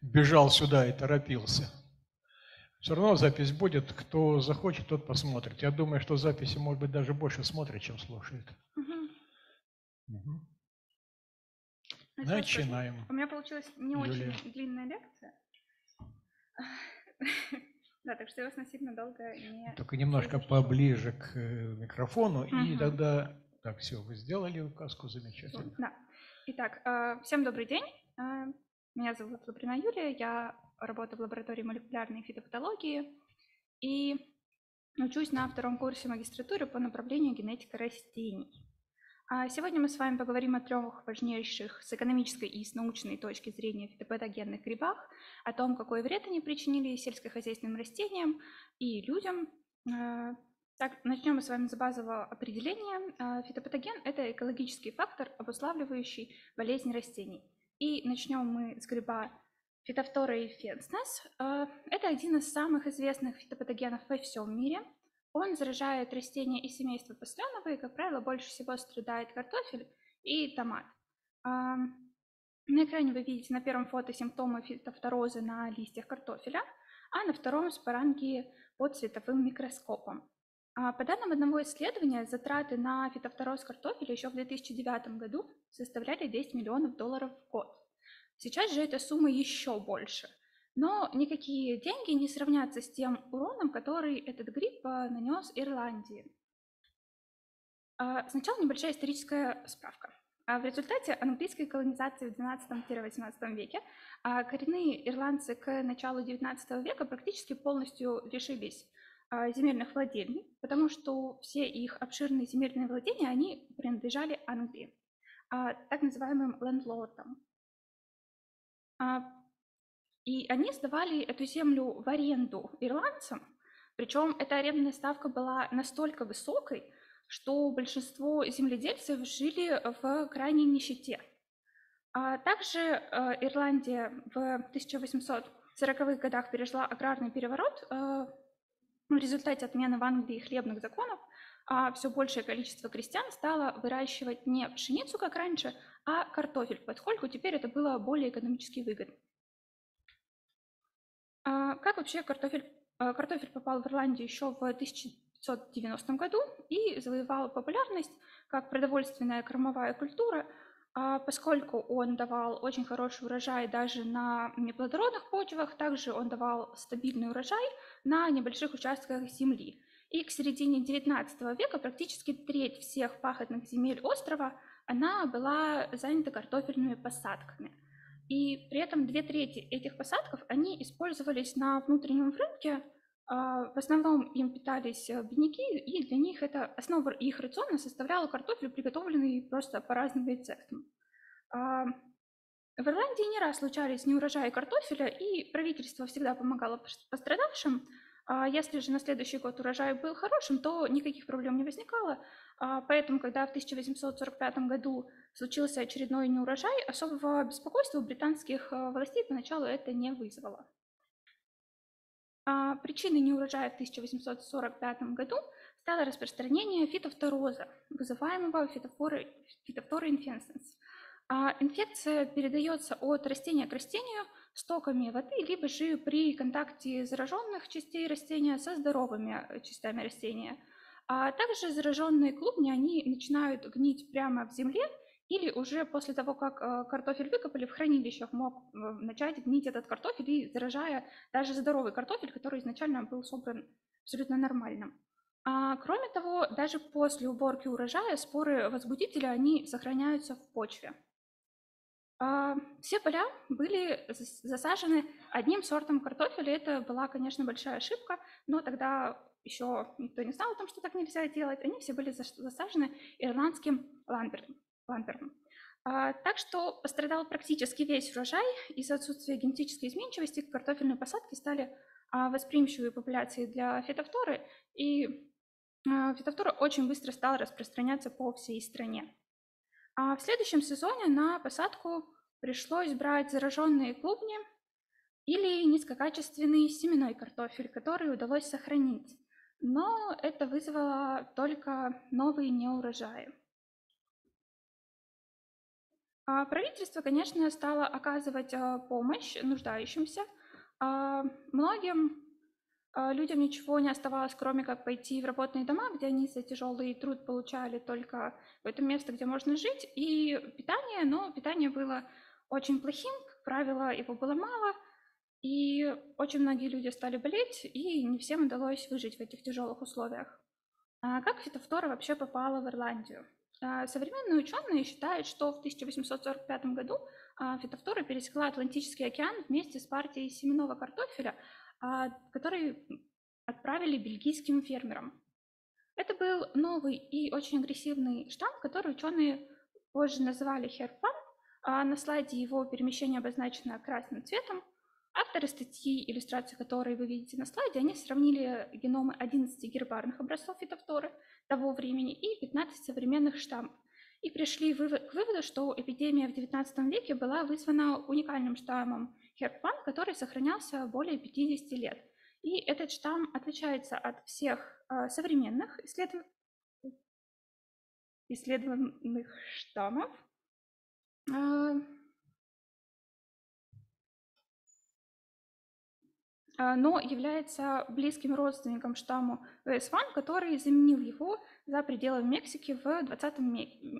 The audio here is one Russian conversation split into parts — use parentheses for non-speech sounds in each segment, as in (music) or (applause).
бежал сюда и торопился. Все равно запись будет. Кто захочет, тот посмотрит. Я думаю, что записи, может быть, даже больше смотрят, чем слушают. Угу. Угу. Начинаем. У меня получилась не Юлия. очень длинная лекция. (laughs) Да, так что я вас насильно долго не... Только немножко поближе к э, микрофону, и тогда... Так, все, вы сделали указку замечательно. Да. Итак, э, всем добрый день. Меня зовут Лаприна Юлия, я работаю в лаборатории молекулярной фитопатологии и учусь на втором курсе магистратуры по направлению генетика растений. А сегодня мы с вами поговорим о трех важнейших с экономической и с научной точки зрения фитопатогенных грибах, о том, какой вред они причинили сельскохозяйственным растениям и людям. Э, так, начнем мы с вами с базового определения. Э, фитопатоген – это экологический фактор, обуславливающий болезни растений. И начнем мы с гриба фитофтора и фенснес. Э, это один из самых известных фитопатогенов во всем мире – он заражает растения и семейства посленовые, как правило, больше всего страдает картофель и томат. На экране вы видите на первом фото симптомы фитофтороза на листьях картофеля, а на втором споранги под световым микроскопом. А по данным одного исследования, затраты на фитофтороз картофеля еще в 2009 году составляли 10 миллионов долларов в год. Сейчас же эта сумма еще больше. Но никакие деньги не сравнятся с тем уроном, который этот грипп нанес Ирландии. А, сначала небольшая историческая справка. А, в результате английской колонизации в 12-18 веке коренные ирландцы к началу 19 века практически полностью лишились земельных владений, потому что все их обширные земельные владения, они принадлежали Англии, так называемым лендлордам. И они сдавали эту землю в аренду ирландцам, причем эта арендная ставка была настолько высокой, что большинство земледельцев жили в крайней нищете. А также э, Ирландия в 1840-х годах пережила аграрный переворот э, в результате отмены в Англии хлебных законов, а все большее количество крестьян стало выращивать не пшеницу, как раньше, а картофель, поскольку теперь это было более экономически выгодно. А как вообще картофель, а, картофель попал в Ирландию еще в 1990 году и завоевал популярность как продовольственная кормовая культура, поскольку он давал очень хороший урожай даже на неплодородных почвах, также он давал стабильный урожай на небольших участках земли. И к середине XIX века практически треть всех пахотных земель острова она была занята картофельными посадками – и при этом две трети этих посадков, они использовались на внутреннем рынке, а, в основном им питались э, бедняки, и для них это основа их рациона составляла картофель, приготовленный просто по разным рецептам. А, в Ирландии не раз случались неурожаи картофеля, и правительство всегда помогало пострадавшим. А если же на следующий год урожай был хорошим, то никаких проблем не возникало. Поэтому, когда в 1845 году случился очередной неурожай, особого беспокойства у британских э, властей поначалу это не вызвало. А причиной неурожая в 1845 году стало распространение фитофтороза, вызываемого фитофорой, фитофторой инфенсенс. А инфекция передается от растения к растению стоками воды, либо же при контакте зараженных частей растения со здоровыми э, частями растения. А также зараженные клубни, они начинают гнить прямо в земле, или уже после того, как э, картофель выкопали, в хранилищах мог э, начать гнить этот картофель и заражая даже здоровый картофель, который изначально был собран абсолютно нормальным. А кроме того, даже после уборки урожая споры возбудителя, они сохраняются в почве. А, все поля были засажены одним сортом картофеля. Это была, конечно, большая ошибка, но тогда еще никто не знал о том, что так нельзя делать. Они все были засажены ирландским ламбертом ламперном. А, так что пострадал практически весь урожай. Из-за отсутствия генетической изменчивости картофельные посадки стали а, восприимчивой популяцией для фитофторы, и а, фитофтора очень быстро стала распространяться по всей стране. А в следующем сезоне на посадку пришлось брать зараженные клубни или низкокачественный семенной картофель, который удалось сохранить. Но это вызвало только новые неурожаи. А правительство, конечно, стало оказывать а, помощь нуждающимся. А, Многим а, людям ничего не оставалось, кроме как пойти в работные дома, где они за тяжелый труд получали только в это место, где можно жить, и питание, но питание было очень плохим, как правило, его было мало, и очень многие люди стали болеть, и не всем удалось выжить в этих тяжелых условиях. А как фитофтора вообще попала в Ирландию? А, Современные ученые считают, что в 1845 году а, фитофтора пересекла Атлантический океан вместе с партией семенного картофеля, а, который отправили бельгийским фермерам. Это был новый и очень агрессивный штамм, который ученые позже называли херпан. А на слайде его перемещение обозначено красным цветом. Авторы статьи, иллюстрации которой вы видите на слайде, они сравнили геномы 11 гербарных образцов фитофторы того времени и 15 современных штаммов. И пришли к выводу, что эпидемия в XIX веке была вызвана уникальным штаммом херпан, который сохранялся более 50 лет. И этот штамм отличается от всех э, современных исследов... исследованных штаммов. Но является близким родственником штамму VS1, который заменил его за пределами Мексики в 20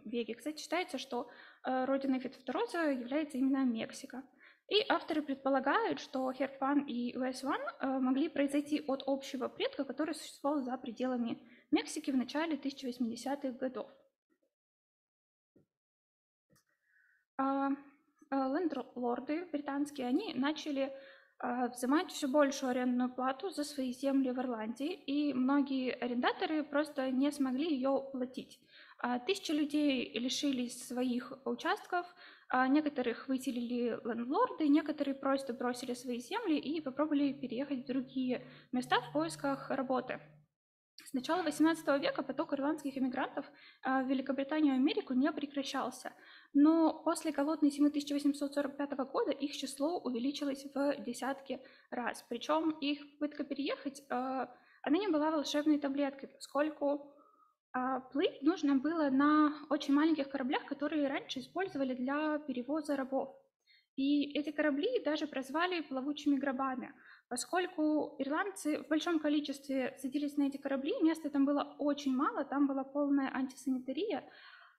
веке. Кстати, считается, что э, родиной фитофтороза является именно Мексика. И авторы предполагают, что Херпан и US1 э, могли произойти от общего предка, который существовал за пределами Мексики в начале 1080-х годов. А, э, лендлорды британские, они начали а, взимать все большую арендную плату за свои земли в Ирландии, и многие арендаторы просто не смогли ее платить. А, тысячи людей лишились своих участков, а некоторых выселили лендлорды, некоторые просто бросили свои земли и попробовали переехать в другие места в поисках работы. С начала XVIII века поток ирландских иммигрантов в Великобританию и Америку не прекращался – но после голодной зимы 1845 года их число увеличилось в десятки раз. Причем их попытка переехать, э, она не была волшебной таблеткой, поскольку а, плыть нужно было на очень маленьких кораблях, которые раньше использовали для перевоза рабов. И эти корабли даже прозвали плавучими гробами, поскольку ирландцы в большом количестве садились на эти корабли, места там было очень мало, там была полная антисанитария,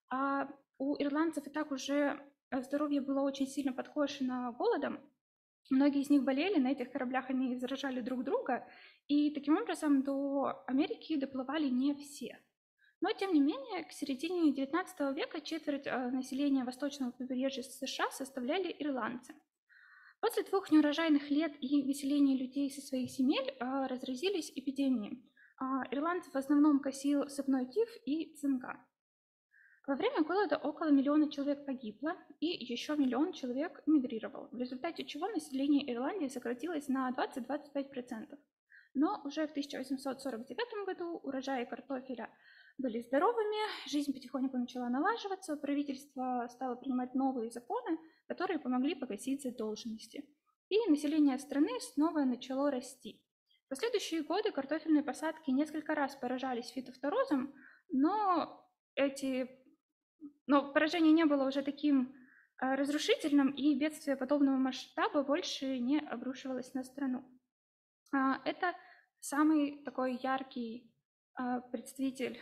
а у ирландцев и так уже э, здоровье было очень сильно подкошено голодом. Многие из них болели, на этих кораблях они заражали друг друга, и таким образом до Америки доплывали не все. Но, тем не менее, к середине XIX века четверть э, населения восточного побережья США составляли ирландцы. После двух неурожайных лет и выселения людей со своих земель э, разразились эпидемии. А ирландцев в основном косил сыпной тиф и цинга. Во время голода около миллиона человек погибло, и еще миллион человек эмигрировал, в результате чего население Ирландии сократилось на 20-25%. Но уже в 1849 году урожаи картофеля были здоровыми, жизнь потихоньку начала налаживаться, правительство стало принимать новые законы, которые помогли погасить задолженности. И население страны снова начало расти. В последующие годы картофельные посадки несколько раз поражались фитофторозом, но эти но поражение не было уже таким а, разрушительным, и бедствие подобного масштаба больше не обрушивалось на страну. А, это самый такой яркий а, представитель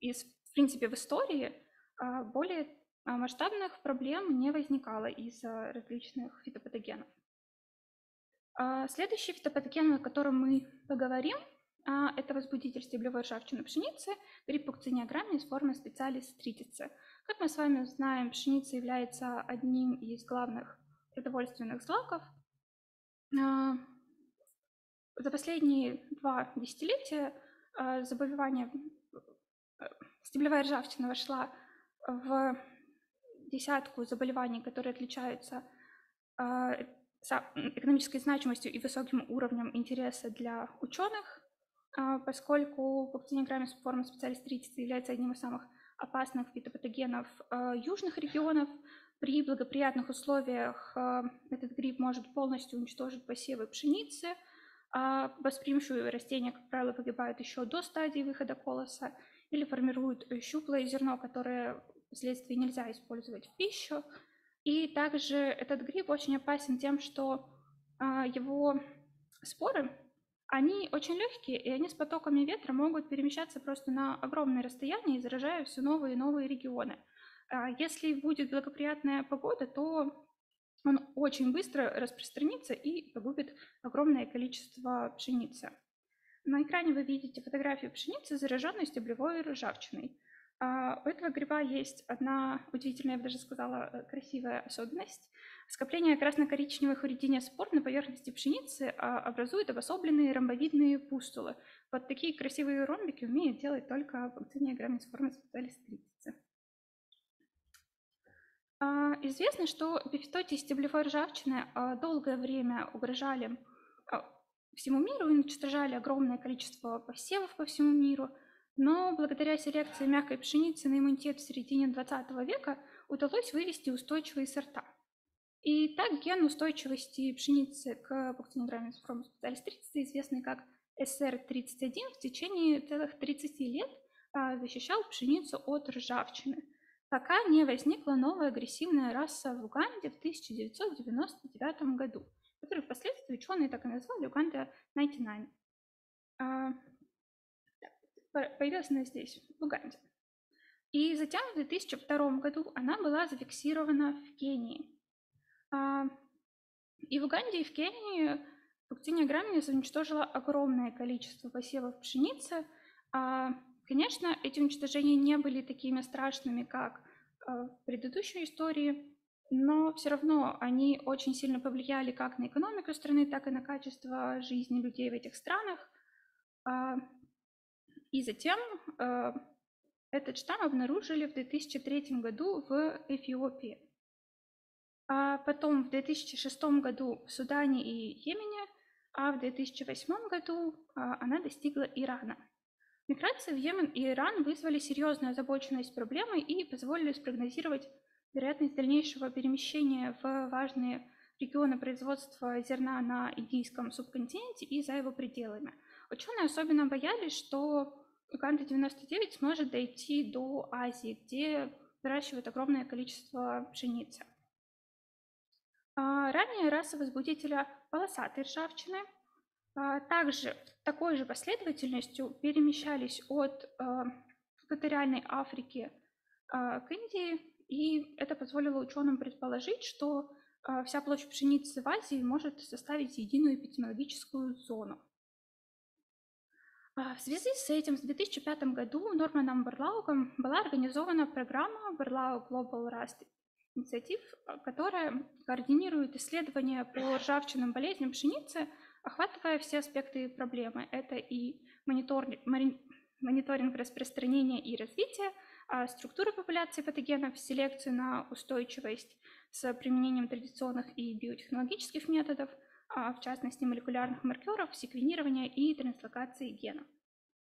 из, в принципе, в истории. Более масштабных проблем не возникало из-за различных фитопатогенов. Следующий фитопатоген, о котором мы поговорим, это возбудитель стеблевой ржавчины пшеницы, гриб пукциниограмме из формы специалис тритицы – как мы с вами знаем, пшеница является одним из главных продовольственных злаков. А, за последние два десятилетия а, заболевание, э, стеблевая ржавчина вошла в десятку заболеваний, которые отличаются а, экономической значимостью и высоким уровнем интереса для ученых, поскольку пуктинограмма форма специалистриtis является одним из самых опасных фитопатогенов э, южных регионов. При благоприятных условиях этот гриб может полностью уничтожить посевы пшеницы. А восприимчивые растения, как правило, погибают еще до стадии выхода колоса или формируют щуплое зерно, которое впоследствии нельзя использовать в пищу. И также этот гриб очень опасен тем, что а, его споры, они очень легкие, и они с потоками ветра могут перемещаться просто на огромные расстояния, заражая все новые и новые регионы. А если будет благоприятная погода, то он очень быстро распространится и погубит огромное количество пшеницы. На экране вы видите фотографию пшеницы, зараженной стеблевой ржавчиной. А у этого гриба есть одна удивительная, я бы даже сказала, э, красивая особенность. Скопление красно-коричневых уредения спор на поверхности пшеницы а, образует обособленные ромбовидные пустулы. Вот такие красивые ромбики умеет делать только пунктиния граммисформа специалистрицы. А, известно, что эпифитоти стеблевой ржавчины долгое время угрожали всему миру и уничтожали огромное количество посевов по всему миру, но благодаря селекции мягкой пшеницы на иммунитет в середине 20 века удалось вывести устойчивые сорта. И так ген устойчивости пшеницы к бухтинограмме специалистрицы, известный как SR31, в течение целых 30 лет защищал пшеницу от ржавчины – пока не возникла новая агрессивная раса в Уганде в 1999 году, которую впоследствии ученые так и назвали Уганда 99. А, появилась она здесь, в Уганде. И затем в 2002 году она была зафиксирована в Кении. А, и в Уганде, и в Кении Пуктиния грамминис уничтожила огромное количество посевов пшеницы, а Конечно, эти уничтожения не были такими страшными, как э, в предыдущей истории, но все равно они очень сильно повлияли как на экономику страны, так и на качество жизни людей в этих странах. И затем э, этот штамм обнаружили в 2003 году в Эфиопии. А потом в 2006 году в Судане и Йемене, а в 2008 году а, она достигла Ирана. Миграция в Йемен и Иран вызвали серьезную озабоченность проблемой и позволили спрогнозировать вероятность дальнейшего перемещения в важные регионы производства зерна на Индийском субконтиненте и за его пределами. Ученые особенно боялись, что Уганда-99 сможет дойти до Азии, где выращивают огромное количество пшеницы. А ранее раса возбудителя полосатой ржавчины – а, также такой же последовательностью перемещались от а, экваториальной Африки к Индии, и это позволило ученым предположить, что вся площадь пшеницы в Азии может составить единую эпидемиологическую зону. В связи с этим в 2005 году Норманом Барлаугом была организована программа Barlau Global Rust Initiative, которая координирует исследования по ржавчинным болезням пшеницы – охватывая все аспекты проблемы. Это и мониторинг, мониторинг распространения и развития, а структуры популяции патогенов, селекцию на устойчивость с применением традиционных и биотехнологических методов, а в частности молекулярных маркеров, секвенирования и транслокации генов.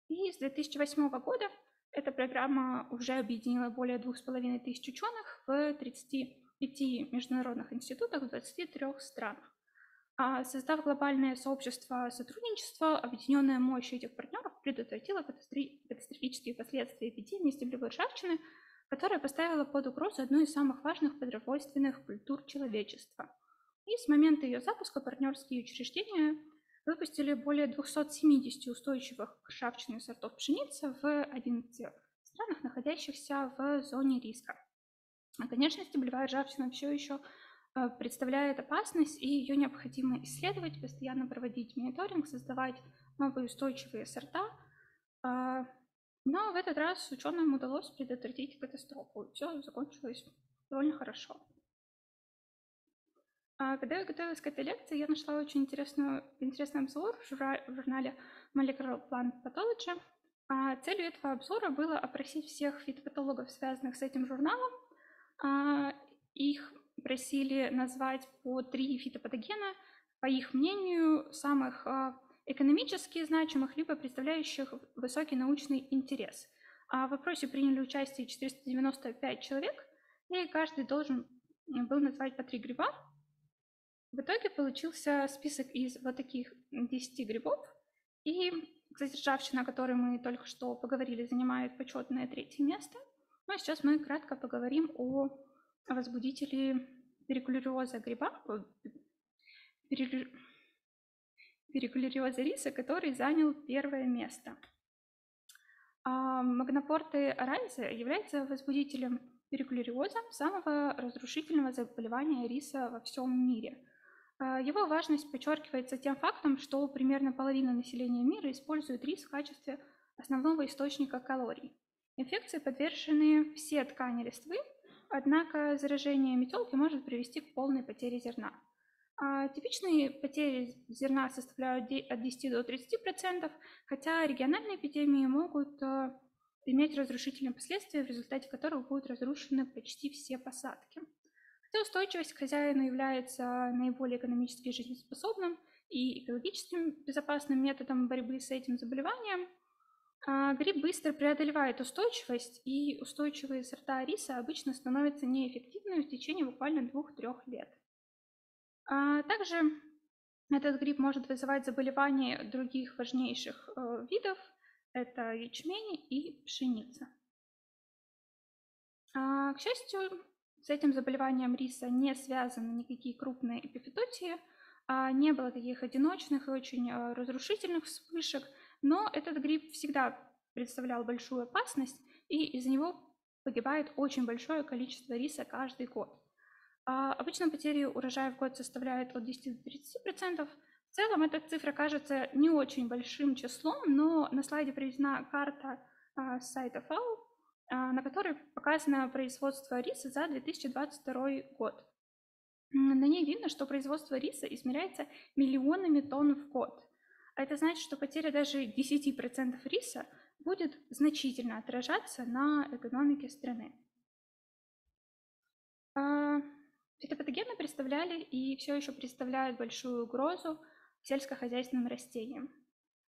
И с 2008 года эта программа уже объединила более 2500 ученых в 35 международных институтах в 23 странах. А создав глобальное сообщество сотрудничества, объединенная мощь этих партнеров предотвратила катастрофические последствия эпидемии стеблевой ржавчины, которая поставила под угрозу одну из самых важных продовольственных культур человечества. И с момента ее запуска партнерские учреждения выпустили более 270 устойчивых ржавчине сортов пшеницы в 11 странах, находящихся в зоне риска. А, конечно, стеблевая ржавчина все еще Э, представляет опасность, и ее необходимо исследовать, постоянно проводить мониторинг, создавать новые устойчивые сорта. А, но в этот раз ученым удалось предотвратить катастрофу. Все закончилось довольно хорошо. А когда я готовилась к этой лекции, я нашла очень интересную, интересный обзор в журнале Molecular Plant Pathology. А целью этого обзора было опросить всех фитопатологов, связанных с этим журналом, их просили назвать по три фитопатогена, по их мнению, самых а, экономически значимых, либо представляющих высокий научный интерес. А в вопросе приняли участие 495 человек, и каждый должен был назвать по три гриба. В итоге получился список из вот таких 10 грибов, и, кстати, о которой мы только что поговорили, занимает почетное третье место. Ну а сейчас мы кратко поговорим о возбудителе перикулериоза гриба, перикулериоза риса, который занял первое место. А магнопорты ораниза является возбудителем перикулериоза, самого разрушительного заболевания риса во всем мире. А его важность подчеркивается тем фактом, что примерно половина населения мира использует рис в качестве основного источника калорий. Инфекции подвержены все ткани листвы, однако заражение метелки может привести к полной потере зерна. А типичные потери зерна составляют от 10 до 30%, хотя региональные эпидемии могут э, иметь разрушительные последствия, в результате которых будут разрушены почти все посадки. Хотя устойчивость к хозяину является наиболее экономически жизнеспособным и экологически безопасным методом борьбы с этим заболеванием, а, гриб быстро преодолевает устойчивость, и устойчивые сорта риса обычно становятся неэффективными в течение буквально 2-3 лет. А также этот гриб может вызывать заболевания других важнейших э, видов, это ячмень и пшеница. А, к счастью, с этим заболеванием риса не связаны никакие крупные эпифитотии, а не было таких одиночных и очень э, разрушительных вспышек, но этот гриб всегда представлял большую опасность, и из-за него погибает очень большое количество риса каждый год. А обычно потери урожая в год составляют от 10 до 30%. В целом эта цифра кажется не очень большим числом, но на слайде приведена карта а, сайта FAO, а, на которой показано производство риса за 2022 год. На ней видно, что производство риса измеряется миллионами тонн в год. А это значит, что потеря даже 10% риса будет значительно отражаться на экономике страны. А, Фитопатогены представляли и все еще представляют большую угрозу сельскохозяйственным растениям.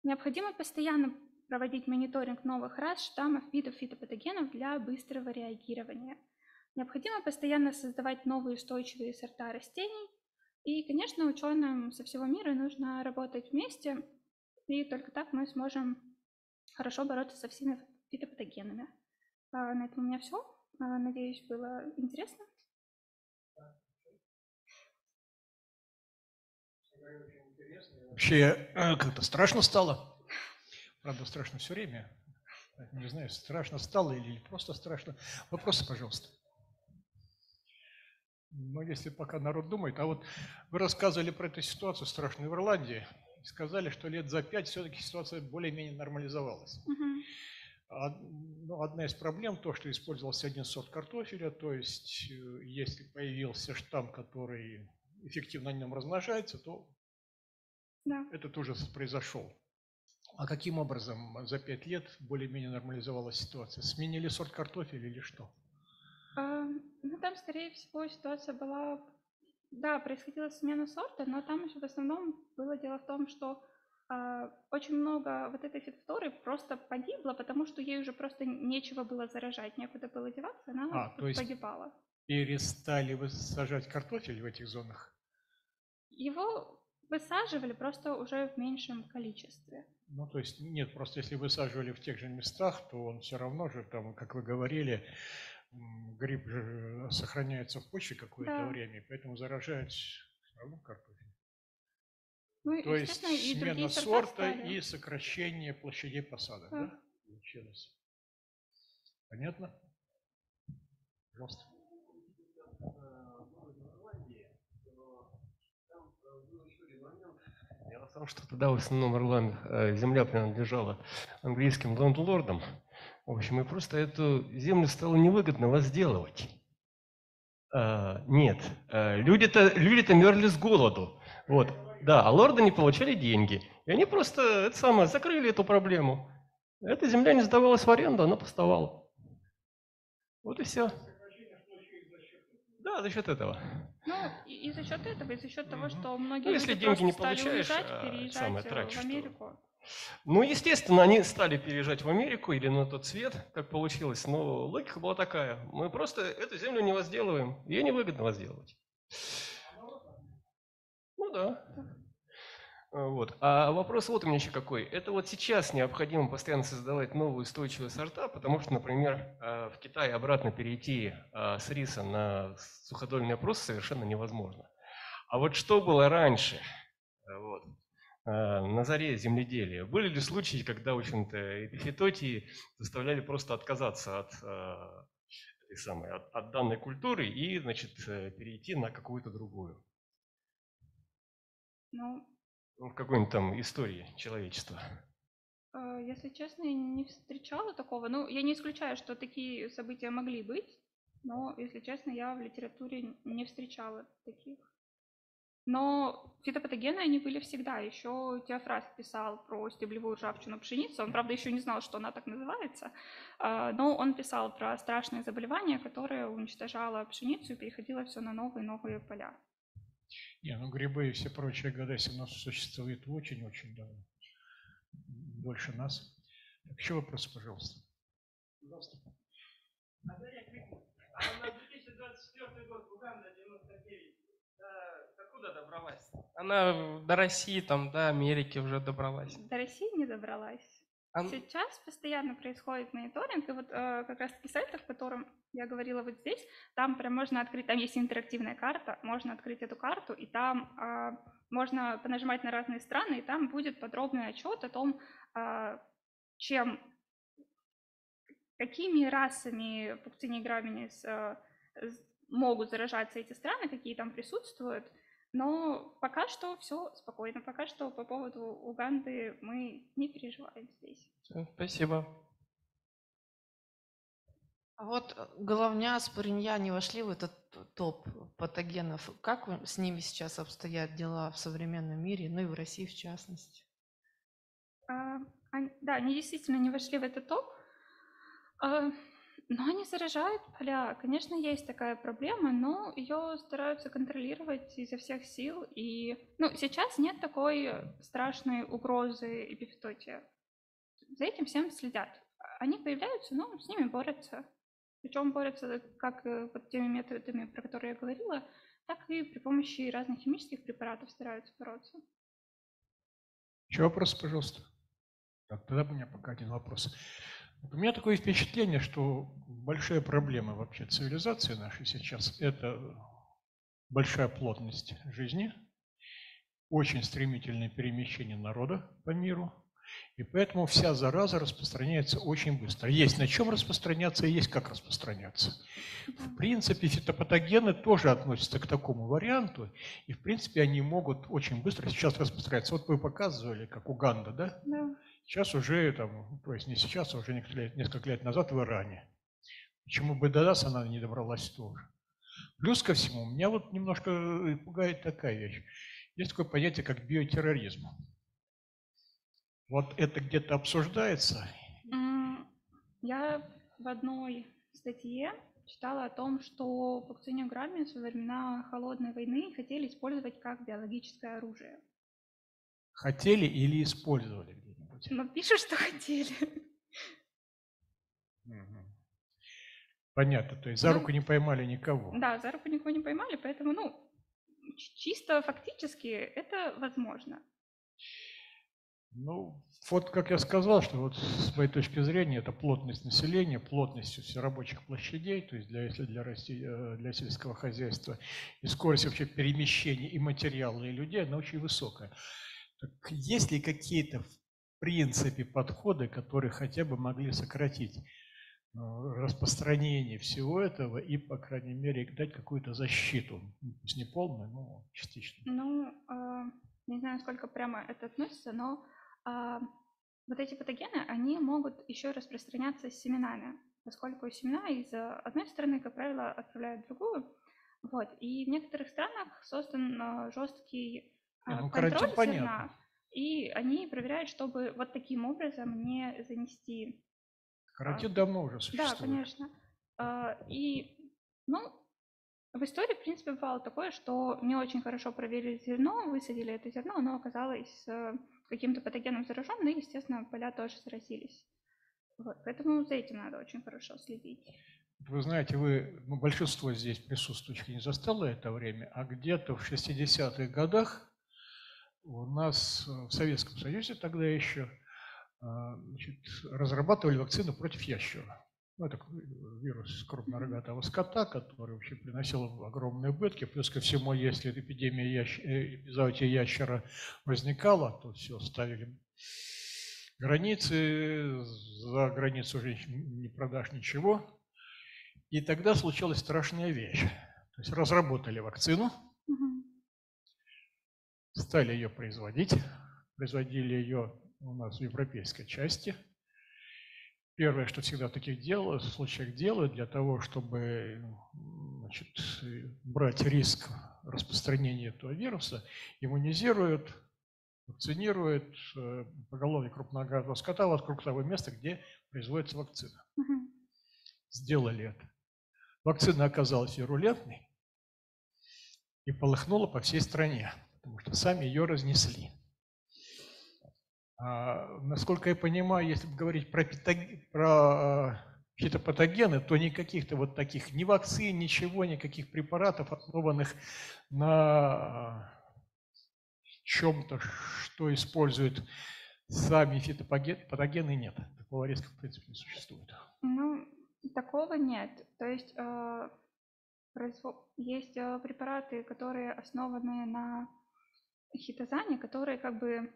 Необходимо постоянно проводить мониторинг новых рас, штаммов, видов фитопатогенов для быстрого реагирования. Необходимо постоянно создавать новые устойчивые сорта растений. И, конечно, ученым со всего мира нужно работать вместе, и только так мы сможем хорошо бороться со всеми фитопатогенами. А, на этом у меня все. А, надеюсь, было интересно. Вообще э, как-то страшно стало. Правда, страшно все время. Не знаю, страшно стало или просто страшно. Вопросы, пожалуйста. Ну, если пока народ думает. А вот вы рассказывали про эту ситуацию страшную в Ирландии. Сказали, что лет за пять все-таки ситуация более-менее нормализовалась. Угу. одна из проблем то, что использовался один сорт картофеля, то есть э, если появился штамм, который эффективно на нем размножается, то да. это тоже произошел. А каким образом за пять лет более-менее нормализовалась ситуация? Сменили сорт картофеля или что? А, ну, там, скорее всего, ситуация была... Да, происходила смена сорта, но там еще в основном было дело в том, что а, очень много вот этой фитофторы просто погибло, потому что ей уже просто нечего было заражать, некуда было деваться, она а, то есть погибала. Перестали вы сажать картофель в этих зонах? Его высаживали просто уже в меньшем количестве. Ну, то есть, нет, просто если высаживали в тех же местах, то он все равно же, там, как вы говорили, гриб же сохраняется в почве какое-то Да. время, поэтому заражает все равно картофель. Ну, То есть смена сорта и сокращение площадей посадок, Да. да? Получилось. Понятно? Пожалуйста. Том, что тогда в основном Ирланд, э, земля принадлежала английским лендлордам. В общем, и просто эту землю стало невыгодно возделывать. А, нет, э, люди-то люди мерли с голоду. Вот, да, а лорды не получали деньги. И они просто это самое, закрыли эту проблему. Эта земля не сдавалась в аренду, она пустовала. Вот и все. Да, за счет этого. Ну, и, и за счет этого, и за счет того, что многие Ну, если люди деньги не стали получаешь, уезжать, а, переезжать самое, э, тратишь, в то- Америку. Ну, естественно, они стали переезжать в Америку или на тот свет, как получилось, но логика была такая. Мы просто эту землю не возделываем, ее невыгодно возделывать. Ну да. Э, Вот. А вопрос вот у меня еще какой. Это вот сейчас необходимо постоянно создавать новые устойчивые сорта, потому что, например, э, в Китае обратно перейти э, с риса на суходольный опрос совершенно невозможно. А вот что было раньше, вот, на заре земледелия? Были ли случаи, когда, в общем-то, эпифитотии заставляли просто отказаться от, этой самой, от, от данной культуры и, значит, перейти на какую-то другую? Ну, в какой-нибудь там истории человечества. э, если честно, я не встречала такого. Ну, я не исключаю, что такие события могли быть, но, если честно, я в литературе не встречала таких. Но фитопатогены они были всегда. Еще Теофраст писал про стеблевую ржавчину пшеницы. Он, правда, еще не знал, что она так называется. а, Но он писал про страшное заболевание, которое уничтожало пшеницу и переходило все на новые и новые поля. Не, ну грибы и все прочие гадайся у нас существует очень-очень давно. Больше нас. Так, еще вопрос, пожалуйста. Пожалуйста. А на 2024 год Уганда 99. Да, откуда добралась? Она до России, там, до Америки уже добралась. До России не добралась. Сейчас постоянно происходит мониторинг, и вот э, как раз таки сайт, о котором я говорила вот здесь, там прям можно открыть, там есть интерактивная карта, можно открыть эту карту, и там а, можно понажимать на разные страны, и там будет подробный отчет о том, а, чем, какими расами пуктини граминис э, могут заражаться эти страны, какие там присутствуют. Но пока что все спокойно. Пока что по поводу Уганды мы не переживаем здесь. Спасибо. А вот э, головня, споринья не вошли в этот топ патогенов. Как с ними сейчас обстоят дела в современном мире, ну и в России в частности? А, ань- да, они действительно не вошли в этот топ, А, но они заражают поля. Конечно, есть такая проблема, но ее стараются контролировать изо всех сил. И ну, сейчас нет такой страшной угрозы эпифитотия. За этим всем следят. Они появляются, но с ними борются. Причем борются как э, вот теми методами, про которые я говорила, так и при помощи разных химических препаратов стараются бороться. Еще вопрос, пожалуйста. Так, тогда у меня пока один вопрос. У меня такое впечатление, что большая проблема вообще цивилизации нашей сейчас – это большая плотность жизни, очень стремительное перемещение народа по миру, и поэтому вся зараза распространяется очень быстро. Есть на чем распространяться и есть как распространяться. В принципе, фитопатогены тоже относятся к такому варианту, и в принципе они могут очень быстро сейчас распространяться. Вот вы показывали, как Уганда, да? Да. Сейчас уже, там, то есть не сейчас, а уже несколько лет, несколько лет назад в Иране. Почему бы до нас она не добралась тоже? Плюс ко всему, меня вот немножко э, пугает такая вещь. Есть такое понятие, как биотерроризм. Вот это где-то обсуждается, Я в одной статье читала о том, что пуктиния граммис во времена холодной войны хотели использовать как биологическое оружие. хотели или использовали Но пишут, что хотели. Понятно, то есть за Ну, руку не поймали никого. Да, за руку никого не поймали, поэтому, ну, чисто фактически это возможно. Ну, вот как я сказал, что вот с моей точки зрения это плотность населения, плотность все рабочих площадей, то есть для, если для, России, э, для сельского хозяйства, и скорость вообще перемещения и материала, и людей, она очень высокая. Так есть ли какие-то принципе подходы, которые хотя бы могли сократить э, распространение всего этого и, по крайней мере, дать какую-то защиту, Ну, пусть не полную, но частично. Ну, а, не знаю, сколько прямо это относится, но а, вот эти патогены, они могут еще распространяться с семенами, поскольку семена из а, одной стороны, как правило, отправляют в другую. Вот. И в некоторых странах создан а, жесткий ну, контроль понятно. зерна, и они проверяют, чтобы вот таким образом не занести Карантин давно уже существует. да, конечно. А, И, ну, в истории, в принципе, бывало такое, что не очень хорошо проверили зерно, высадили это зерно, оно оказалось э, каким-то патогеном зараженным, и, естественно, поля тоже заразились. Вот, поэтому за этим надо очень хорошо следить. Вы знаете, вы, ну, большинство здесь присутствующих не застало это время, а где-то в 60-х годах у нас в Советском Союзе тогда еще а, значит, разрабатывали вакцину против ящера. Ну, это вирус крупнорогатого скота, который вообще приносил огромные убытки. Плюс ко всему, если эпидемия ящ... Э, ящера возникала, то все, ставили границы, за границу уже не продашь ничего. И тогда случилась страшная вещь. То есть разработали вакцину, стали ее производить, производили ее у нас в европейской части. Первое, что всегда в таких дел, случаях делают для того, чтобы значит, брать риск распространения этого вируса, иммунизируют, вакцинируют э, поголовье крупногазового скота вокруг того места, где производится вакцина. Угу. Сделали это. Вакцина оказалась вирулентной и полыхнула по всей стране, потому что сами ее разнесли. А, насколько я понимаю, если говорить про, питог... про фитопатогены, то никаких-то вот таких ни вакцин, ничего, никаких препаратов, основанных на чем-то, что используют сами фитопатогены, нет. Такого риска, в принципе, не существует. Ну, такого нет. То есть э, есть э, препараты, которые основаны на хитозане, которые как бы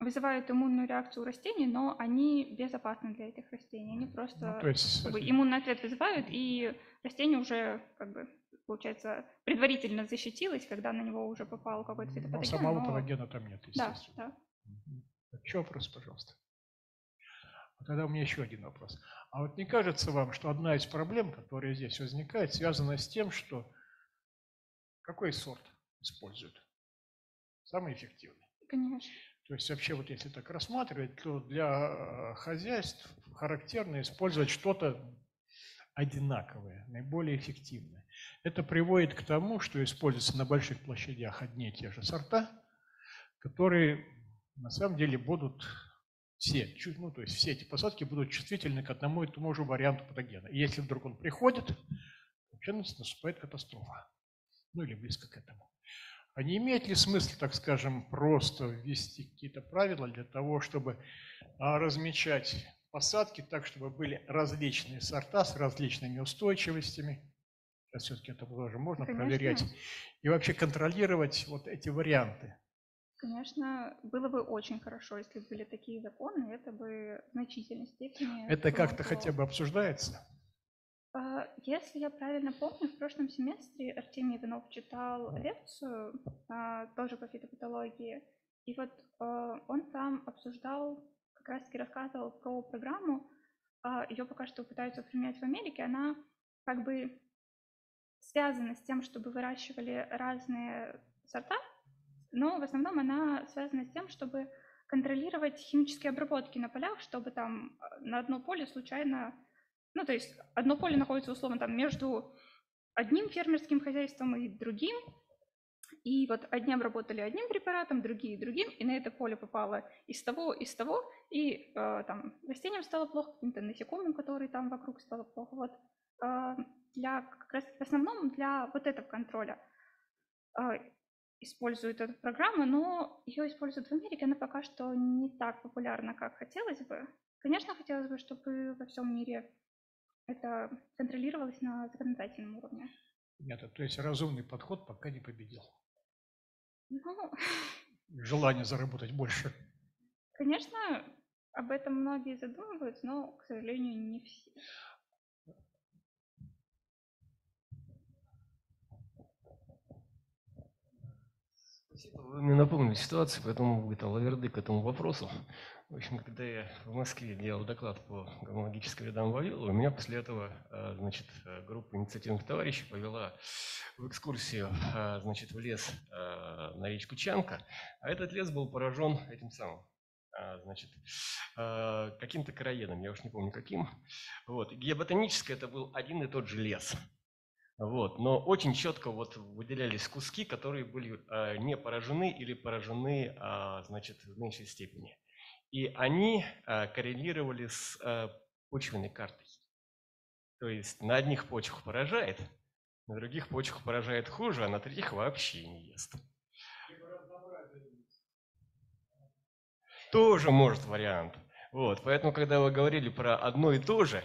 вызывают иммунную реакцию у растений, но они безопасны для этих растений. Они просто ну, есть, как бы, иммунный ответ вызывают, и растение уже, как бы, получается, предварительно защитилось, когда на него уже попал какой-то фитопатоген. Но самого но... патогена там нет, естественно. Да, да. Еще вопрос, пожалуйста. А тогда у меня еще один вопрос. А вот не кажется вам, что одна из проблем, которая здесь возникает, связана с тем, что какой сорт используют? Самый эффективный. Конечно. То есть вообще вот если так рассматривать, то для э, хозяйств характерно использовать что-то одинаковое, наиболее эффективное. Это приводит к тому, что используются на больших площадях одни и те же сорта, которые на самом деле будут все, ну, то есть все эти посадки будут чувствительны к одному и тому же варианту патогена. И если вдруг он приходит, вообще наступает катастрофа. Ну или близко к этому. А не имеет ли смысла, так скажем, просто ввести какие-то правила для того, чтобы а, размечать посадки так, чтобы были различные сорта с различными устойчивостями? Сейчас все-таки это тоже можно Конечно. проверять. И вообще контролировать вот эти варианты. Конечно, было бы очень хорошо, если были такие законы, это бы в значительной степени... Это как-то хотя бы обсуждается? А, если я правильно помню, в прошлом семестре Артемий Иванов читал лекцию а, тоже по фитопатологии, и вот а, он там обсуждал, как раз таки рассказывал про программу, ее пока что пытаются применять в Америке, она как бы связана с тем, чтобы выращивали разные сорта, но в основном она связана с тем, чтобы контролировать химические обработки на полях, чтобы там на одно поле случайно ну, то есть одно поле находится условно там между одним фермерским хозяйством и другим, и вот одни обработали одним препаратом, другие другим, и на это поле попало из того, из того, и э, там растениям стало плохо, каким-то насекомым, которые там вокруг стало плохо. Вот э, для как раз в основном для вот этого контроля э, используют эту программу, но ее используют в Америке, она пока что не так популярна, как хотелось бы. Конечно, хотелось бы, чтобы во всем мире это контролировалось на законодательном уровне. Нет, то есть разумный подход пока не победил. Ну, (laughs) Желание заработать больше. Конечно, об этом многие задумываются, но, к сожалению, не все. Вы мне напомнили ситуацию, поэтому будет лаверды к этому вопросу. В общем, когда я в Москве делал доклад по гомологическим рядам Вавилова, меня после этого э, значит, э, группа инициативных товарищей повела в экскурсию э, значит, в лес на речку Чанка, а этот лес был поражен этим самым значит, каким-то короедом, я уж не помню каким. Вот. Геоботанически это был один и тот же лес. Вот. Но очень четко вот выделялись куски, которые были не поражены или поражены значит, в меньшей степени. И они а, коррелировали с а, почвенной картой. То есть на одних почвах поражает, на других почвах поражает хуже, а на третьих вообще не ест. тоже может вариант. Вот, поэтому, когда вы говорили про одно и то же,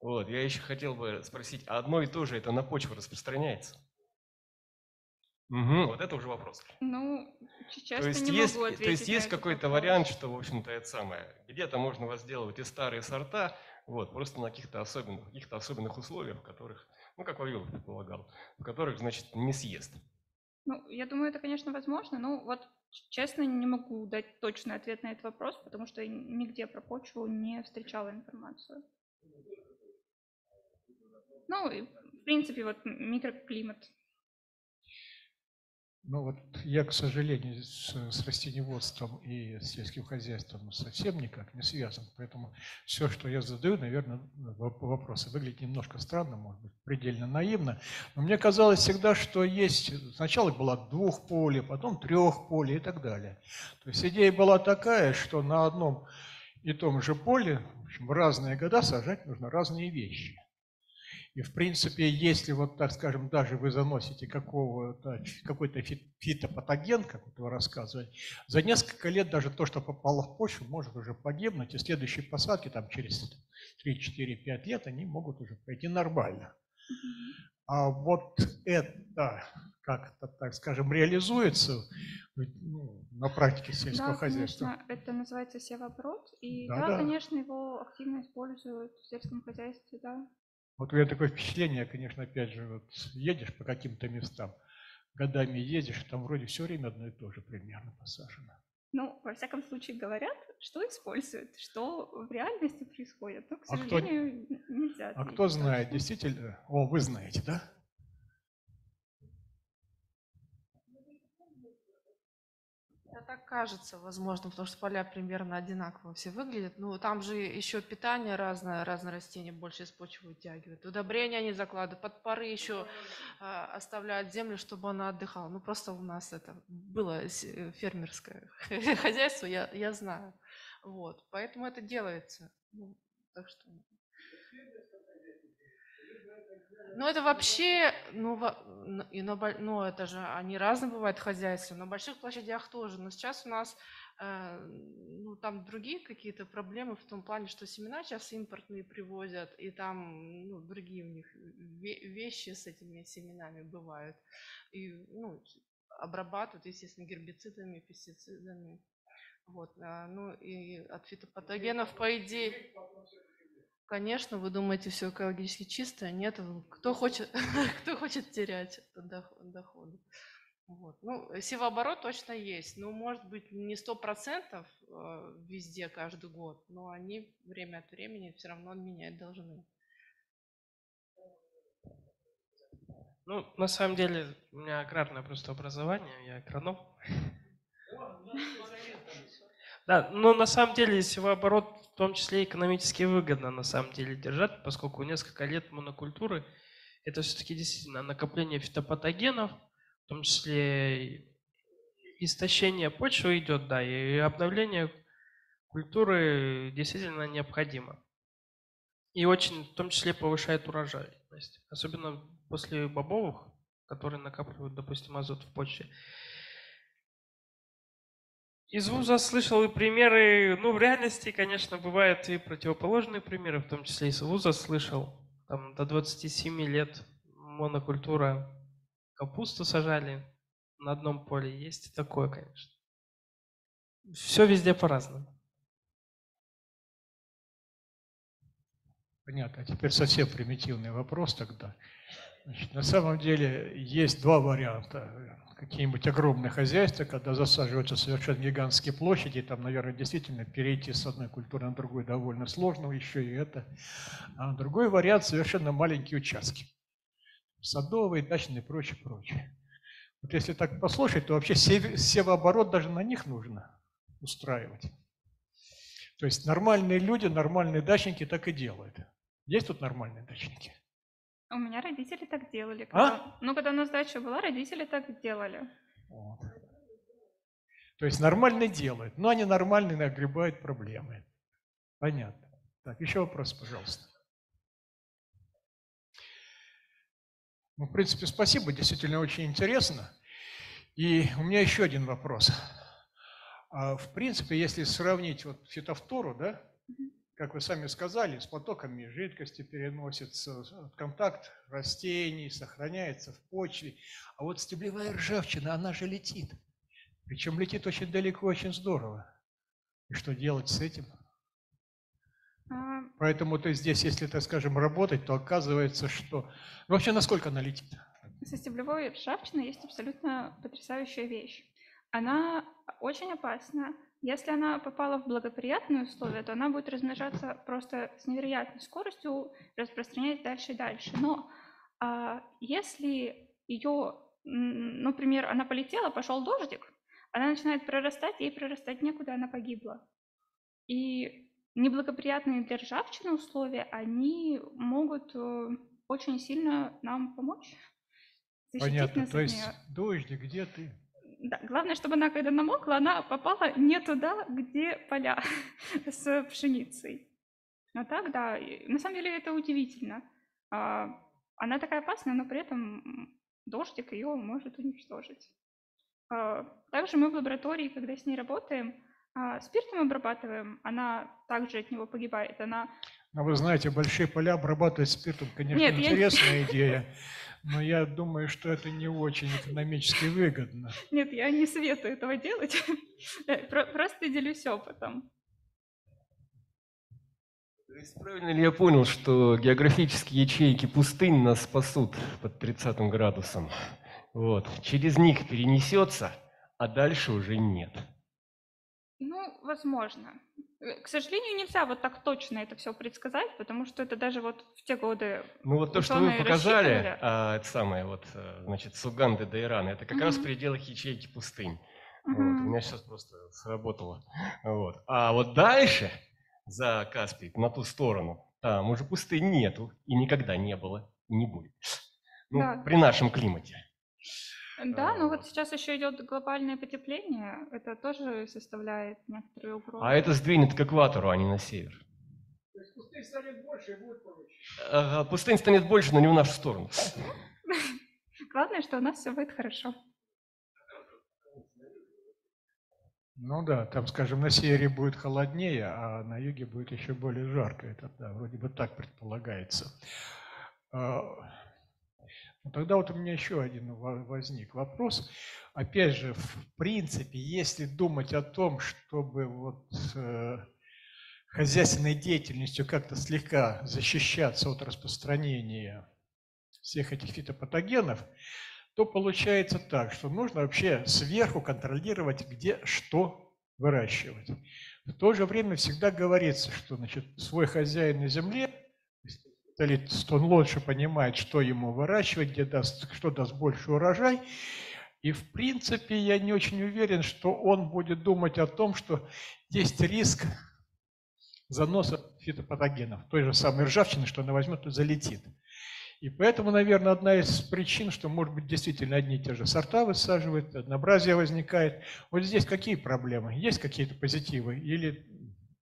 вот, я еще хотел бы спросить, а одно и то же это на почву распространяется? Угу, вот это уже вопрос. Ну, честно, то есть не есть, могу ответить то есть есть какой-то вопрос. вариант, что, в общем-то, это самое, где-то можно возделывать и старые сорта, вот, просто на каких-то особенных, каких-то особенных условиях, в которых, ну, как Вавилов предполагал, в которых, значит, не съест. Ну, я думаю, это, конечно, возможно. Но вот, честно, не могу дать точный ответ на этот вопрос, потому что я нигде про почву не встречала информацию. Ну, и, в принципе, вот микроклимат. Ну вот я, к сожалению, с, с растениеводством и сельским хозяйством совсем никак не связан. Поэтому все, что я задаю, наверное, воп- вопросы выглядит немножко странно, может быть, предельно наивно. Но мне казалось всегда, что есть... Сначала была двухполе, потом трехполе и так далее. То есть идея была такая, что на одном и том же поле в, общем, в разные года сажать нужно разные вещи. И, в принципе, если вот, так скажем, даже вы заносите какого-то, какой-то фи- фитопатоген, как вот вы рассказывали, за несколько лет даже то, что попало в почву, может уже погибнуть, и следующие посадки там через 3, 4, 5 лет, они могут уже пойти нормально. А вот это как-то, так скажем, реализуется ну, на практике сельского Да, хозяйства? конечно, это называется севооборот. И Да, да, да. конечно, его активно используют в сельском хозяйстве, да. Вот у меня такое впечатление, конечно, опять же, вот едешь по каким-то местам, годами ездишь, там вроде все время одно и то же примерно посажено. Ну, во всяком случае, говорят, что используют, что в реальности происходит. Но, к А кто- сожалению, нельзя. А кто знает, действительно, о, вы знаете, да? Это так кажется, возможно, потому что поля примерно одинаково все выглядят. Ну, там же еще питание разное, разные растения больше из почвы вытягивают. Удобрения они закладывают, под поры еще а, оставляют землю, чтобы она отдыхала. Ну, просто у нас это было э, фермерское (laughs) хозяйство, я, я знаю. Вот, поэтому это делается. Ну, так что... Ну, это вообще, ну, во- н- и на, ну, это же, они разные бывают хозяйства, на больших площадях тоже. Но сейчас у нас, э, ну, там другие какие-то проблемы в том плане, что семена сейчас импортные привозят, и там, ну, другие у них ве- вещи с этими семенами бывают. И, ну, обрабатывают, естественно, гербицидами, пестицидами. Вот, а, ну, и от фитопатогенов, по идее... Конечно, вы думаете, все экологически чисто. Нет, кто хочет, (laughs) кто хочет терять дох- доходы. Вот. Ну, севооборот точно есть. Ну, может быть, не сто процентов э, везде каждый год, но они время от времени все равно менять должны. Ну, на самом деле, у меня аграрное просто образование, я агроном. Да, но на самом деле севооборот в том числе экономически выгодно на самом деле держать, поскольку несколько лет монокультуры это все-таки действительно накопление фитопатогенов, в том числе истощение почвы идет, да, и обновление культуры действительно необходимо. И очень, в том числе, повышает урожайность. Особенно после бобовых, которые накапливают, допустим, азот в почве. Из вуза слышал и примеры, ну, в реальности, конечно, бывают и противоположные примеры, в том числе из вуза слышал. Там до 27 лет монокультура капусту сажали на одном поле. Есть и такое, конечно. Все везде по-разному. Понятно. А теперь совсем примитивный вопрос тогда. Значит, на самом деле есть два варианта. Какие-нибудь огромные хозяйства, когда засаживаются совершенно гигантские площади, там, наверное, действительно перейти с одной культуры на другую довольно сложно, еще и это. А другой вариант – совершенно маленькие участки. Садовые, дачные и прочее, прочее. Вот если так послушать, то вообще сев- севооборот даже на них нужно устраивать. То есть нормальные люди, нормальные дачники так и делают. Есть тут нормальные дачники? У меня родители так делали. А? Когда... Ну, когда у нас дача была, родители так делали. Вот. То есть нормально делают, но они нормально нагребают проблемы. Понятно. Так, еще вопрос, пожалуйста. Ну, в принципе, спасибо, действительно очень интересно. И у меня еще один вопрос. А в принципе, если сравнить вот фитофтору, да. Как вы сами сказали, с потоками жидкости переносится, контакт растений сохраняется в почве. А вот стеблевая ржавчина, она же летит. Причем летит очень далеко, очень здорово. И что делать с этим? А, Поэтому то здесь, если, так скажем, работать, то оказывается, что... Ну, вообще, насколько она летит? Со стеблевой ржавчиной есть абсолютно потрясающая вещь. Она очень опасна. Если она попала в благоприятные условия, то она будет размножаться просто с невероятной скоростью, распространяясь дальше и дальше. Но а, если ее, например, она полетела, пошел дождик, она начинает прорастать, ей прорастать некуда, она погибла. И неблагоприятные для ржавчины условия, они могут э, очень сильно нам помочь. Понятно. То есть дождик, где ты? Да, главное, чтобы она, когда намокла, она попала не туда, где поля (laughs) с пшеницей. А так, да, на самом деле это удивительно. А, Она такая опасная, но при этом дождик ее может уничтожить. А, Также мы в лаборатории, когда с ней работаем, а, спиртом обрабатываем, она также от него погибает. Она Ну, вы знаете, большие поля обрабатывать спиртом, конечно, Нет, я- интересная (laughs) идея, но я думаю, что это не очень экономически выгодно. Нет, я не советую этого делать. (laughs) Э, про- Просто делюсь опытом. То есть правильно ли я понял, что географические ячейки пустынь нас спасут под 30 градусом? Вот. Через них перенесется, а дальше уже нет. Ну, возможно. Э, К сожалению, нельзя вот так точно это все предсказать, потому что это даже вот в те годы Ну вот то, что вы показали, рассчитывали. а, это самое вот, э, значит, с Уганды до Ирана, это как раз в пределах ячейки пустынь. Вот, у меня сейчас просто сработало. Вот. А вот дальше, за Каспий, на ту сторону, там уже пустынь нету, и никогда не было, и не будет. Ну, Да. при нашем климате. Да, но вот. вот сейчас еще идет глобальное потепление, это тоже составляет некоторые угрозы. А это сдвинет к экватору, а не на север. То есть пустынь станет больше и будет проще. Ага, пустынь станет больше, но не в нашу сторону. (laughs) Главное, что у нас все будет хорошо. Ну да, там, скажем, на севере будет холоднее, а на юге будет еще более жарко. Это да, вроде бы так предполагается. А, ну, Тогда вот у меня еще один во- возник вопрос. Опять же, в принципе, если думать о том, чтобы вот э, хозяйственной деятельностью как-то слегка защищаться от распространения всех этих фитопатогенов, то получается так, что нужно вообще сверху контролировать, где что выращивать. В то же время всегда говорится, что значит, свой хозяин на земле, специалист, он лучше понимает, что ему выращивать, где даст, что даст больше урожай. И в принципе я не очень уверен, что он будет думать о том, что есть риск заноса фитопатогенов, той же самой ржавчины, что она возьмет и залетит. И поэтому, наверное, одна из причин, что, может быть, действительно одни и те же сорта высаживают, однообразие возникает. Вот здесь какие проблемы? Есть какие-то позитивы или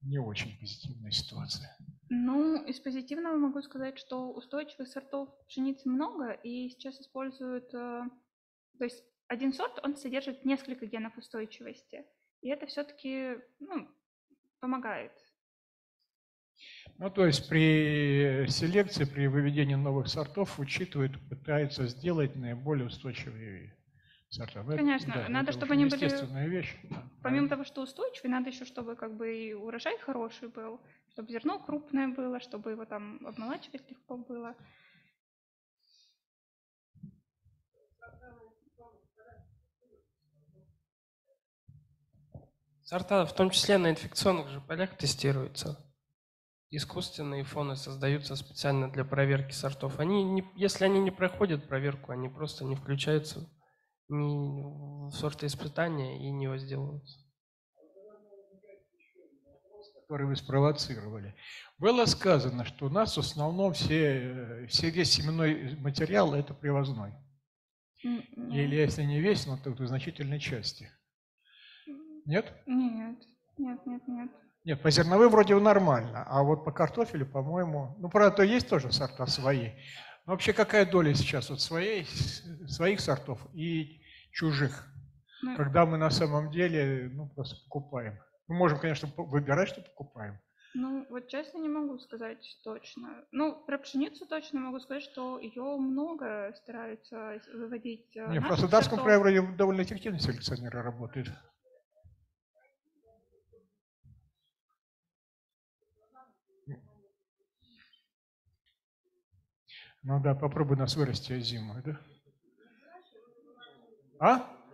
не очень позитивная ситуация? Ну, из позитивного могу сказать, что устойчивых сортов пшеницы много, и сейчас используют, э, то есть один сорт, он содержит несколько генов устойчивости, и это все-таки ну, помогает. Ну, то есть при селекции, при выведении новых сортов учитывают, пытаются сделать наиболее устойчивые сорта. Ну, это- Конечно, надо, это чтобы они были- естественная вещь. да, Помимо того, что устойчивый, надо еще, чтобы как бы и урожай хороший был, чтобы зерно крупное было, чтобы его там обмолачивать легко было. Сорта в том числе на инфекционных же полях тестируются. Искусственные фоны создаются специально для проверки сортов. Они, не, если они не проходят проверку, они просто не включаются ни в сортоиспытания и не возделываются. Который вы спровоцировали. Было сказано, что у нас в основном все, э, все весь семенной материал – это привозной. М, нет. Или если не весь, но то в значительной части. Нет? Нет, нет, нет, нет. Нет, по зерновым вроде нормально, а вот по картофелю, по-моему, ну, правда, есть тоже сорта свои. Но вообще какая доля сейчас вот своей, своих сортов и чужих? Ну, когда мы на самом деле ну, просто покупаем. Мы можем, конечно, выбирать, что покупаем. Ну, вот честно не могу сказать точно. Ну, про пшеницу точно могу сказать, что ее много стараются выводить. э, Не, в Краснодарском крае вроде довольно эффективно селекционеры работают. Ну да, попробуй нас вырасти зимой, да? А?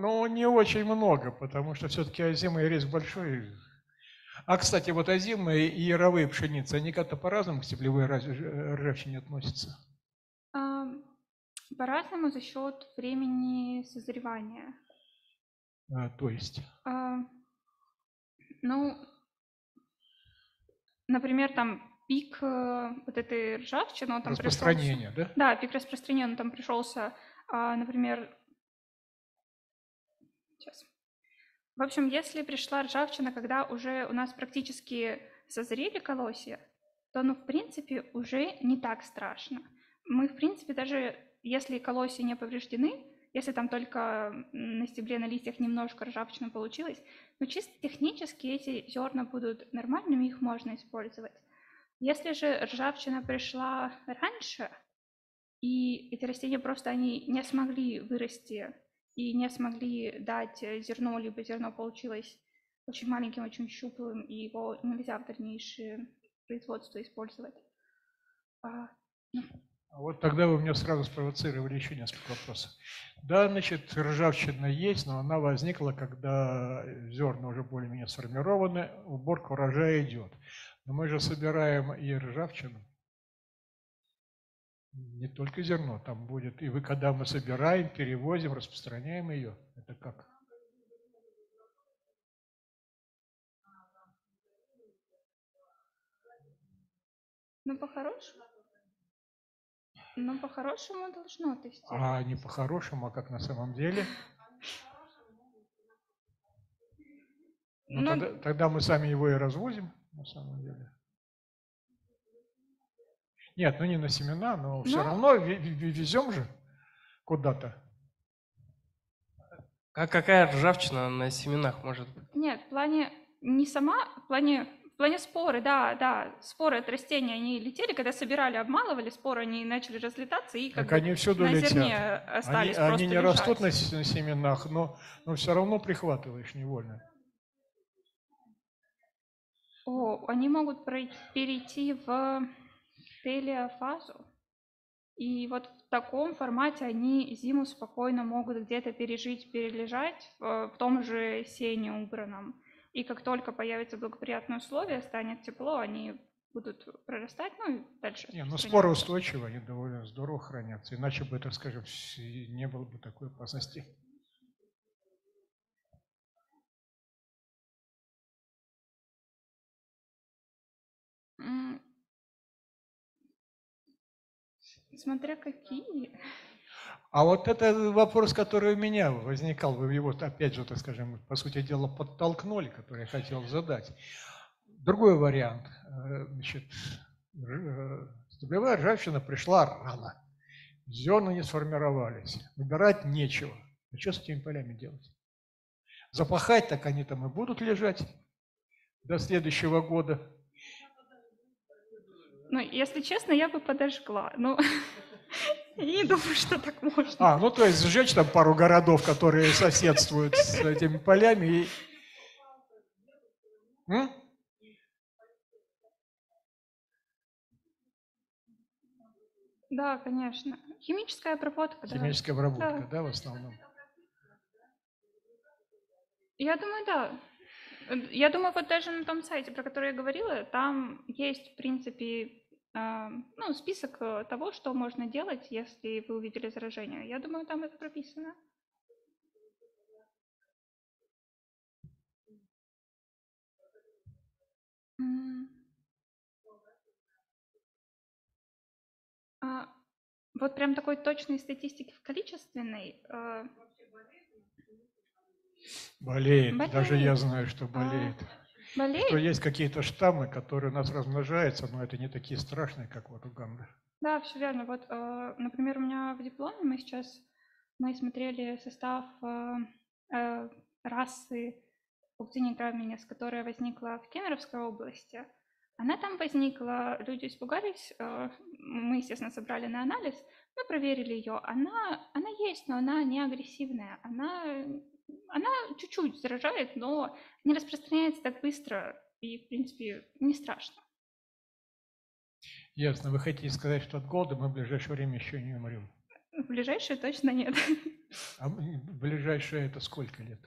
Ну, не очень много, потому что все-таки озимый риск большой. А, кстати, вот озимые и яровые пшеницы, они как-то по-разному к стеблевой ржавчине относятся. А, По-разному за счет времени созревания. А, то есть, А, Ну, например, там пик э, вот этой ржавчины, он там пришелся- распространение, да? Да, пик распространения, он там пришелся, а, например, сейчас. В общем, если пришла ржавчина, когда уже у нас практически созрели колосья, то, ну, в принципе, уже не так страшно. Мы, в принципе, даже если колосья не повреждены, если там только на стебле, на листьях немножко ржавчина получилось, но чисто технически эти зерна будут нормальными, их можно использовать. Если же ржавчина пришла раньше, и эти растения просто они не смогли вырасти и не смогли дать э, зерно, либо зерно получилось очень маленьким, очень щуплым, и его нельзя в дальнейшее производство использовать. А, А Вот тогда вы меня сразу спровоцировали еще несколько вопросов. Да, значит, ржавчина есть, но она возникла, когда зерна уже более-менее сформированы, уборка урожая идет. Но мы же собираем и ржавчину. Не только зерно, там будет, и вы, когда мы собираем, перевозим, распространяем ее, это как? ну, по-хорошему, ну, по-хорошему должно тестировать. А не по-хорошему, а как на самом деле? Ну, Ну, тогда, тогда мы сами его и развозим, на самом деле. Нет, ну не на семена, но все Ну. равно ве- ве- везем же куда-то. А какая ржавчина на семенах может быть? Нет, в плане не сама, в плане, в плане споры, да, да, споры от растений, они летели, когда собирали, обмалывали споры, они начали разлетаться и как Так бы они всюду на летят. зерне Они, остались они просто не лежать. растут на, на семенах, но, но все равно прихватываешь невольно. О, они могут перейти в телеофазу. И вот в таком формате они зиму спокойно могут где-то пережить, перележать в, в том же сене убранном. И как только появятся благоприятные условия, станет тепло, они будут прорастать, ну и дальше. Не, ну споры устойчивы, они довольно здорово хранятся. Иначе бы, так скажем, не было бы такой опасности. Смотря какие. А вот это вопрос, который у меня возникал, вы его, опять же, так скажем, по сути дела, подтолкнули, который я хотел задать. Другой вариант. Э, Значит, р- э, ржавчина пришла рано. Зерна не сформировались. Выбирать нечего. А что с этими полями делать? Запахать так они там и будут лежать до следующего года. Ну, если честно, я бы подожгла. (laughs) Я не думаю, что так можно. А, ну то есть сжечь там пару городов, которые соседствуют с этими полями. И... Да, конечно. Химическая обработка, да. Химическая обработка, Да. да, в основном. Я думаю, да. Я думаю, вот даже на том сайте, про который я говорила, там есть, в принципе, а, ну, список э, того, что можно делать, если вы увидели заражение. Я думаю, там это прописано. А, Вот прям такой точной статистики в количественной. Э, Болеет. Даже я Болеет. знаю, что болеет. Болеет? Что есть какие-то штаммы, которые у нас размножаются, но это не такие страшные, как вот Уганда. Да, все верно. Вот, э, например, у меня в дипломе мы сейчас мы смотрели состав э, э, расы паутини граминес, которая возникла в Кемеровской области. Она там возникла, люди испугались, мы, естественно, собрали на анализ, мы проверили ее. Она, она есть, но она не агрессивная. Она, она чуть-чуть заражает, но не распространяется так быстро и, в принципе, не страшно. Ясно. Вы хотите сказать, что от голода мы в ближайшее время еще не умрем? В ближайшее точно нет. (laughs) А в ближайшее это сколько лет?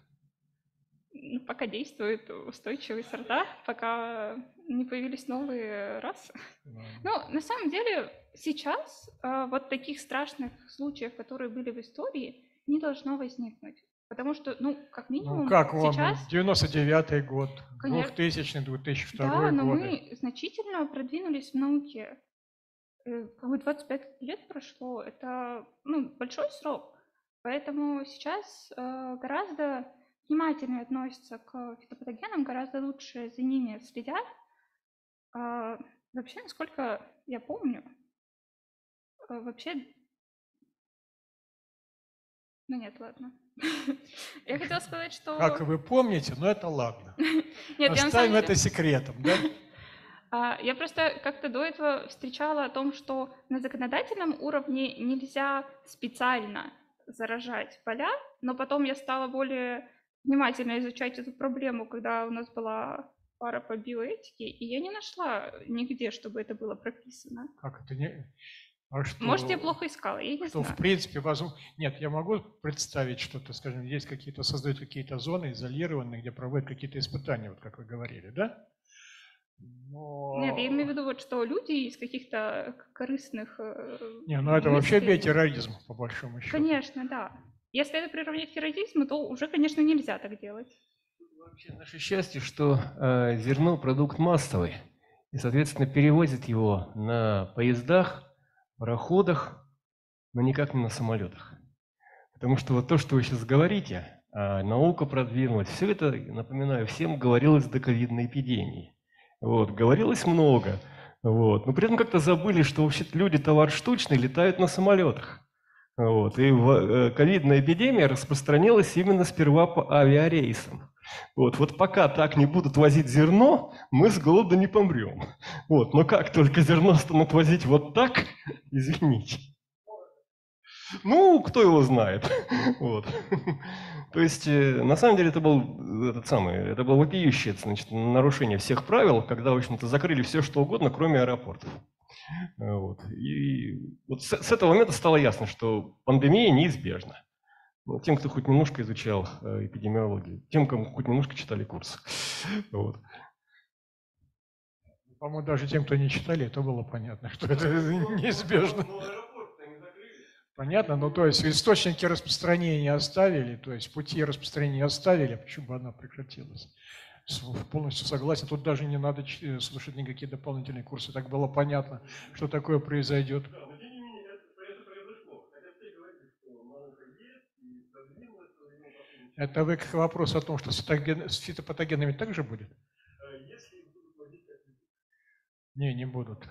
Ну, пока действуют устойчивые сорта, пока не появились новые расы. Ну, на самом деле, сейчас э, вот таких страшных случаев, которые были в истории, не должно возникнуть. Потому что, ну, как минимум, ну, как вам? сейчас... 99-й год, Конечно. 2000 2002 Да, но годы. мы значительно продвинулись в науке. Э, Как бы 25 лет прошло, это ну, большой срок. Поэтому сейчас э, гораздо внимательнее относятся к фитопатогенам, гораздо лучше за ними следят. А, вообще, насколько я помню, э, вообще... Ну нет, ладно. (laughs) Я хотела сказать, что... Как вы помните, но это ладно. (laughs) Нет, Оставим деле- это секретом, да? (laughs) А, Я просто как-то до этого встречала о том, что на законодательном уровне нельзя специально заражать поля, но потом я стала более внимательно изучать эту проблему, когда у нас была пара по биоэтике, и я не нашла нигде, чтобы это было прописано. Как это не... А что, Может, я плохо искала, я не Что, знаю. в принципе, возможно... Нет, я могу представить что-то, скажем, есть какие-то, создают какие-то зоны изолированные, где проводят какие-то испытания, вот как вы говорили, да? Но... Нет, я имею в виду, вот, что люди из каких-то корыстных... э, Не, ну это вообще биотерроризм, по большому счету. Конечно, да. Если это приравнять к терроризму, то уже, конечно, нельзя так делать. Вообще наше счастье, что э, зерно продукт массовый, и, соответственно, перевозят его на поездах, пароходах, но никак не на самолетах. Потому что вот то, что вы сейчас говорите, а, наука продвинулась, все это, напоминаю, всем говорилось до ковидной эпидемии. Вот, говорилось много, вот, но при этом как-то забыли, что вообще-то люди товар штучный летают на самолетах. Вот, и э, ковидная эпидемия распространилась именно сперва по авиарейсам. Вот, вот пока так не будут возить зерно, мы с голода не помрем. Вот, но как только зерно станут возить вот так, извините. Ну, кто его знает. (laughs) Вот. То есть, э, на самом деле, это был э, этот самый, это было вопиющее значит, нарушение всех правил, когда, в общем-то, закрыли все, что угодно, кроме аэропортов. Э, Вот. И вот с, с этого момента стало ясно, что пандемия неизбежна. Ну, тем, кто хоть немножко изучал э, эпидемиологию, тем, кому хоть немножко читали курс. (laughs) Вот. По-моему, даже тем, кто не читали, это было понятно, (laughs) что это (laughs) неизбежно. Понятно, ну то есть источники распространения оставили, то есть пути распространения оставили, почему бы она прекратилась? Полностью согласен, тут даже не надо э, слушать никакие дополнительные курсы, так было понятно, что такое произойдет. Это вы к вопросу о том, что с, фитоген- с фитопатогенами также будет? Не, не будут.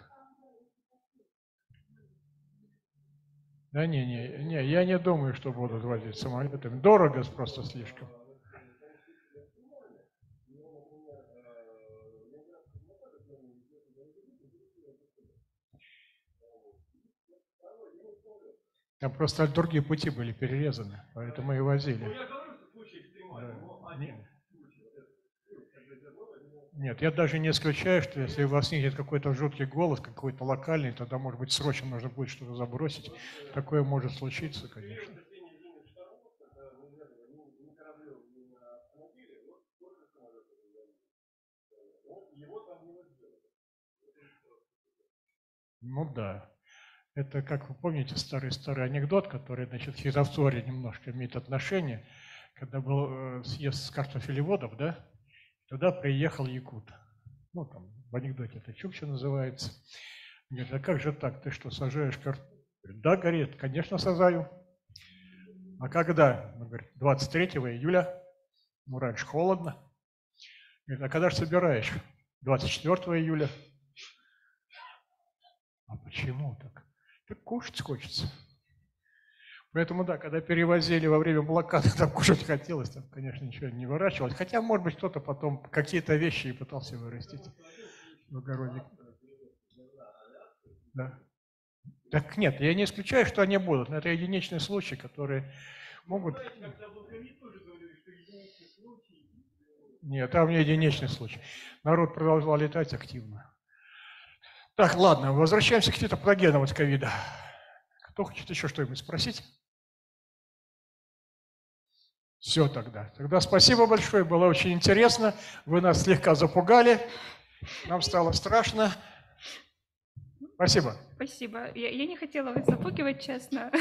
Да не, не, не, я не думаю, что будут возить самолетами. Дорого просто слишком. Там просто другие пути были перерезаны, поэтому и возили. Нет, я даже не исключаю, что если у вас нет какой-то жуткий голос, какой-то локальный, тогда, может быть, срочно нужно будет что-то забросить. Такое может случиться, конечно. Ну да. Это, как вы помните, старый-старый анекдот, который, значит, к немножко имеет отношение. Когда был э, съезд картофелеводов, да, туда приехал якут. Ну, там, в анекдоте это Чукча называется. Говорит, а как же так, ты что, сажаешь картофель? Да, говорит, конечно, сажаю. А когда? Он говорит, 23 июля. Ну, раньше холодно. Говорит, а когда же собираешь? 24 июля. А почему так? Так кушать хочется. Поэтому, да, когда перевозили во время блокады, там кушать хотелось, там, конечно, ничего не выращивалось. Хотя, может быть, кто-то потом какие-то вещи и пытался вырастить в огороде. Да. Так нет, я не исключаю, что они будут, но это единичные случаи, которые могут... Нет, там не единичный случай. Народ продолжал летать активно. Так, ладно, возвращаемся к фитопатогенам от ковида. Кто хочет еще что-нибудь спросить? Все тогда. Тогда спасибо большое, было очень интересно. Вы нас слегка запугали. Нам стало страшно. Спасибо. Спасибо. Я, я не хотела вас запугивать, честно. (laughs)